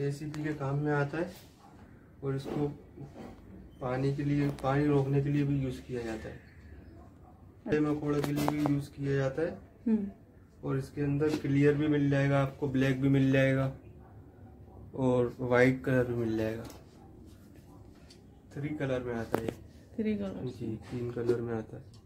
ACP के काम में आता है और इसको पानी के लिए पानी रोकने के लिए भी यूज़ किया जाता है। कीड़े मकोड़े के लिए भी यूज़ किया जाता है। हम्म। और इसके अंदर क्लियर भी मिल जाएगा आपको ब्लैक भी मिल जाएगा और वाइट कलर भी मिल जाएगा। थ्री कलर में आता है थ्री कलर जी तीन कलर में आता है।